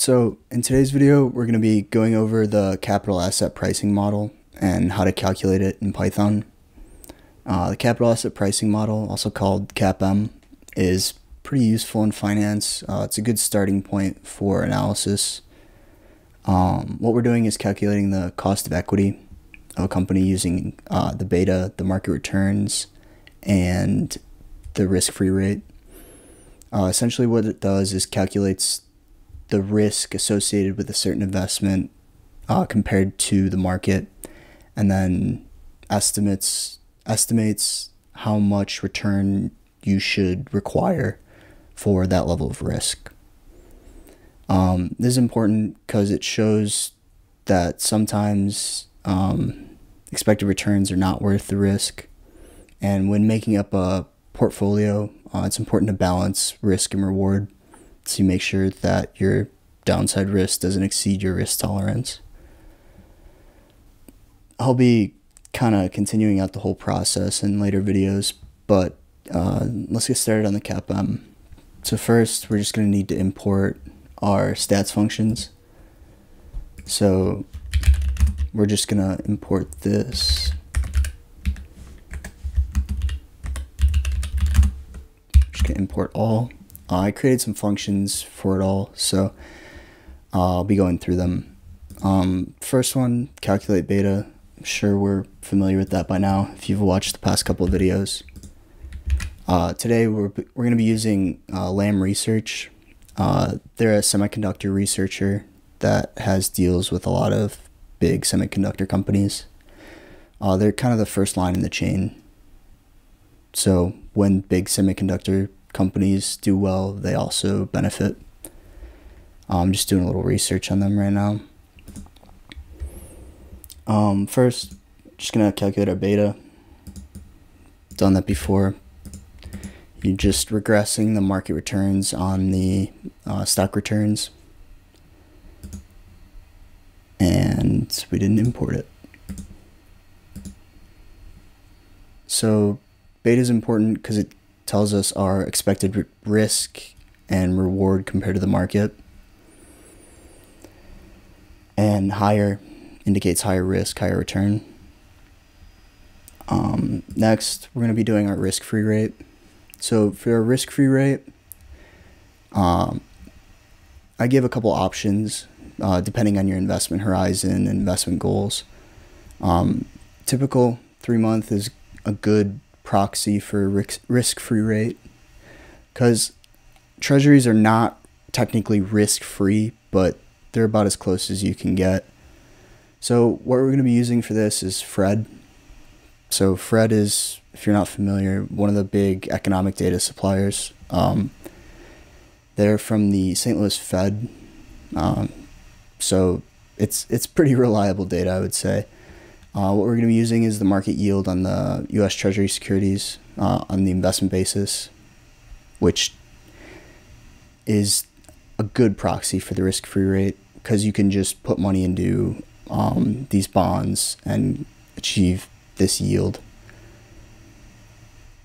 So in today's video, we're going to be going over the capital asset pricing model and how to calculate it in Python. Uh, the capital asset pricing model, also called CAPM, is pretty useful in finance. Uh, it's a good starting point for analysis. Um, what we're doing is calculating the cost of equity of a company using uh, the beta, the market returns, and the risk-free rate. Uh, essentially, what it does is calculates the risk associated with a certain investment uh, compared to the market, and then estimates estimates how much return you should require for that level of risk. Um, this is important because it shows that sometimes um, expected returns are not worth the risk, and when making up a portfolio, uh, it's important to balance risk and reward to make sure that your downside risk doesn't exceed your risk tolerance. I'll be kind of continuing out the whole process in later videos, but uh, let's get started on the CAPM. So first, we're just going to need to import our stats functions. So we're just going to import this. Just going to import all. I created some functions for it all, so uh, I'll be going through them. Um, first one, calculate beta. I'm sure we're familiar with that by now if you've watched the past couple of videos. Uh, today we're, we're going to be using uh, Lam Research. Uh, they're a semiconductor researcher that has deals with a lot of big semiconductor companies. They're kind of the first line in the chain. So when big semiconductor companies do well, they also benefit. I'm just doing a little research on them right now. Um, first, just gonna calculate our beta. Done that before. You're just regressing the market returns on the uh, stock returns. And we didn't import it. So beta is important because it tells us our expected risk and reward compared to the market. And higher indicates higher risk, higher return. Um, next, we're going to be doing our risk-free rate. So for our risk-free rate, um, I give a couple options uh, depending on your investment horizon and investment goals. Um, typical three month is a good proxy for risk free rate because treasuries are not technically risk free, but they're about as close as you can get. So, what we're going to be using for this is Fred. So, Fred is, if you're not familiar, one of the big economic data suppliers. Um, they're from the St. Louis Fed. Um, so, it's, it's pretty reliable data, I would say. Uh, what we're going to be using is the market yield on the U.S. Treasury securities uh, on the investment basis, which is a good proxy for the risk-free rate because you can just put money into um, these bonds and achieve this yield.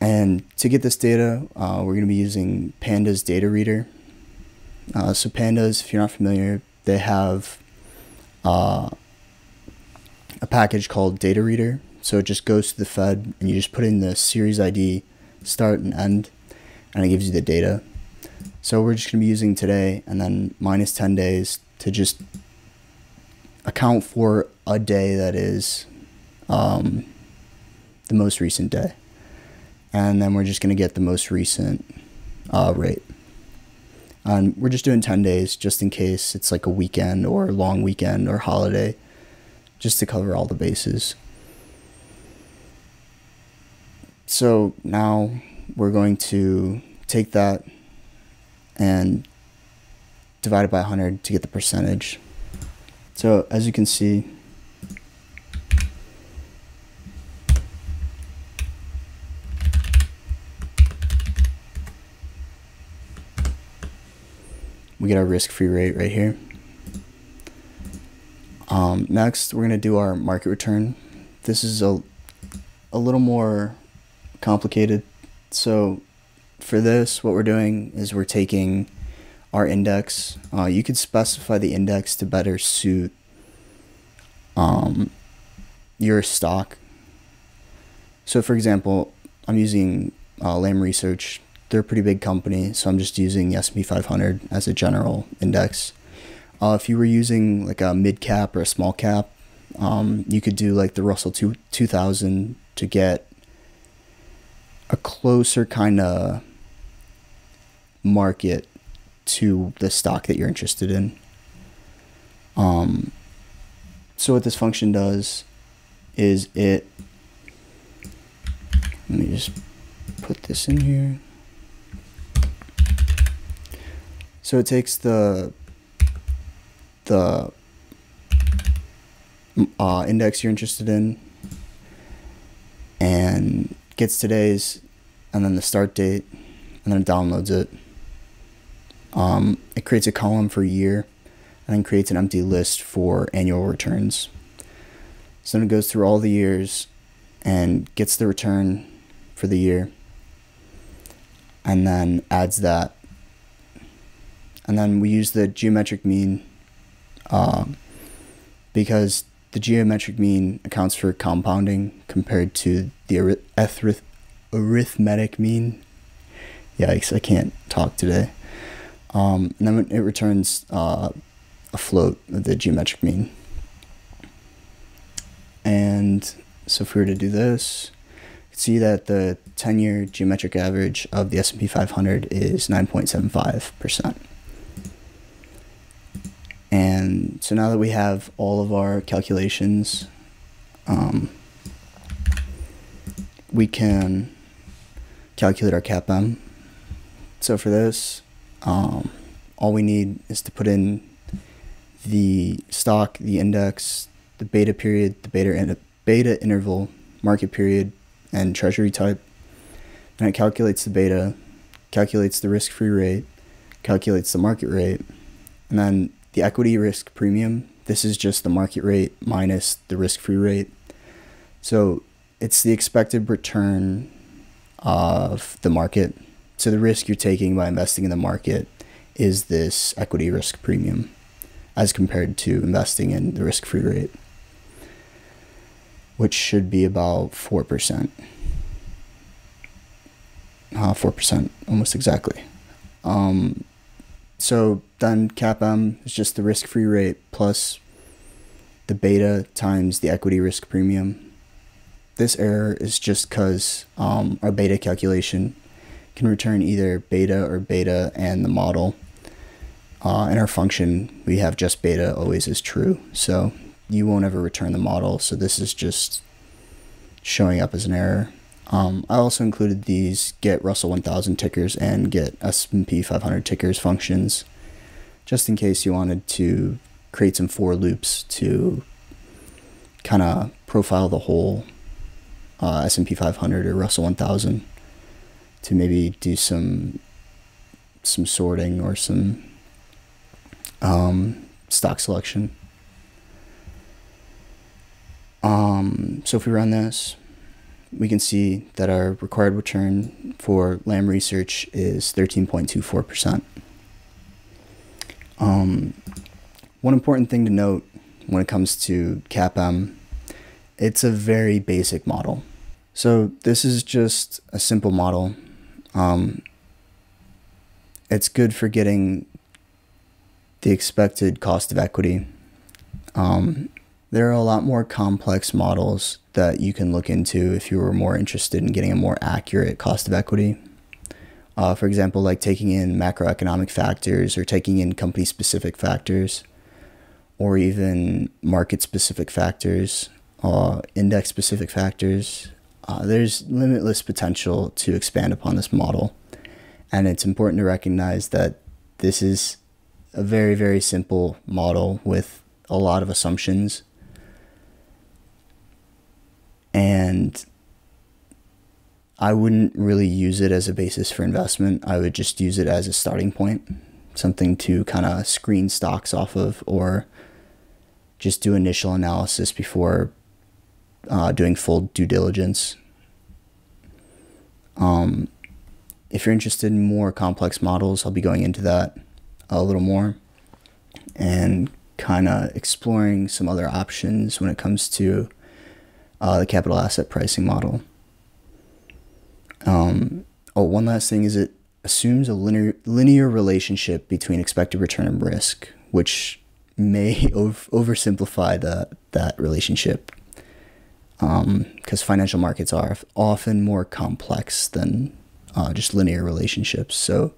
And to get this data, uh, we're going to be using Pandas data reader. Uh, so Pandas, if you're not familiar, they have uh, a package called Data Reader. So it just goes to the Fed and you just put in the series ID, start and end, and it gives you the data. So we're just going to be using today and then minus 10 days to just account for a day that is um, the most recent day. And then we're just going to get the most recent uh, rate. And we're just doing 10 days just in case it's like a weekend or a long weekend or holiday just to cover all the bases. So now we're going to take that and divide it by 100 to get the percentage. So as you can see, we get our risk-free rate right here. Um, next, we're going to do our market return. This is a, a little more complicated. So for this, what we're doing is we're taking our index. Uh, you could specify the index to better suit um, your stock. So, for example, I'm using uh, Lam Research. They're a pretty big company, so I'm just using the S&P 500 as a general index. Uh, if you were using like a mid cap or a small cap, um, you could do like the Russell two, 2000 to get a closer kind of market to the stock that you're interested in. Um, so what this function does is it, let me just put this in here. So it takes the the uh, index you're interested in and gets today's and then the start date and then it downloads it. Um, it creates a column for year and then creates an empty list for annual returns. So then it goes through all the years and gets the return for the year and then adds that. And then we use the geometric mean um, because the geometric mean accounts for compounding compared to the arith- arithmetic mean. Yikes, I can't talk today. Um, and then it returns uh, a float of the geometric mean. And so if we were to do this, see that the 10-year geometric average of the S&P 500 is 9.75%. And so now that we have all of our calculations, um, we can calculate our CAPM. So for this, um, all we need is to put in the stock, the index, the beta period, the beta, beta interval, market period, and treasury type. And it calculates the beta, calculates the risk-free rate, calculates the market rate, and then the equity risk premium, this is just the market rate minus the risk free rate. So it's the expected return of the market. So the risk you're taking by investing in the market is this equity risk premium as compared to investing in the risk free rate, which should be about 4%. Uh, 4%, almost exactly. Um, so then CAPM is just the risk free rate plus the beta times the equity risk premium. This error is just because um, our beta calculation can return either beta or beta and the model. Uh, in our function, we have just beta always is true. So you won't ever return the model. So this is just showing up as an error. Um, I also included these get Russell 1000 tickers and get S&P 500 tickers functions, just in case you wanted to create some for loops to kind of profile the whole uh, S&P 500 or Russell 1000 to maybe do some some sorting or some um, stock selection. Um, so if we run this, we can see that our required return for Lam Research is 13.24%. Um, one important thing to note when it comes to CAPM, it's a very basic model. So this is just a simple model. Um, it's good for getting the expected cost of equity. Um, there are a lot more complex models that you can look into if you were more interested in getting a more accurate cost of equity. Uh, for example, like taking in macroeconomic factors or taking in company specific factors or even market specific factors, uh, index specific factors. Uh, there's limitless potential to expand upon this model. And it's important to recognize that this is a very, very simple model with a lot of assumptions and I wouldn't really use it as a basis for investment. I would just use it as a starting point, something to kind of screen stocks off of, or just do initial analysis before uh, doing full due diligence. Um, if you're interested in more complex models, I'll be going into that. a little more and kind of exploring some other options when it comes to uh, the capital asset pricing model. Um, oh, one last thing is it assumes a linear, linear relationship between expected return and risk, which may over, oversimplify the, that relationship because um, financial markets are often more complex than uh, just linear relationships. So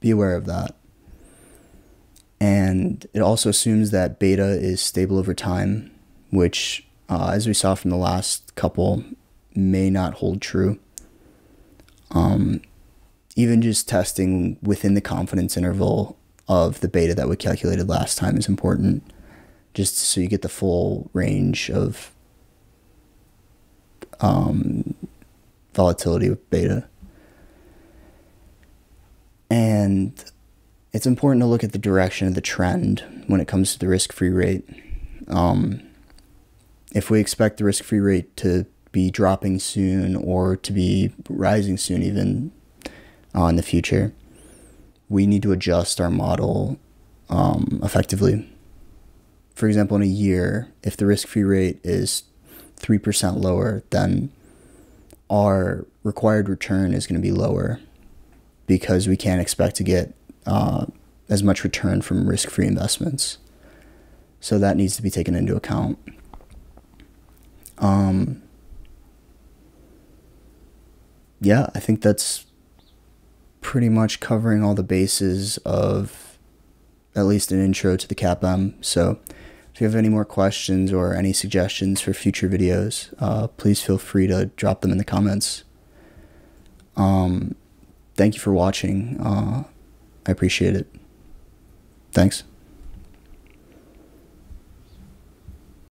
be aware of that. And it also assumes that beta is stable over time, which, uh, as we saw from the last couple, may not hold true. Um, even just testing within the confidence interval of the beta that we calculated last time is important, just so you get the full range of um, volatility with beta. And it's important to look at the direction of the trend when it comes to the risk free rate. Um, if we expect the risk free rate to be dropping soon or to be rising soon, even uh, in the future, we need to adjust our model um, effectively. For example, in a year, if the risk free rate is 3% lower, then our required return is going to be lower because we can't expect to get uh, as much return from risk free investments. So that needs to be taken into account. Um, yeah, I think that's pretty much covering all the bases of at least an intro to the CAPM. So if you have any more questions or any suggestions for future videos, uh, please feel free to drop them in the comments. Um, thank you for watching. Uh, I appreciate it. Thanks.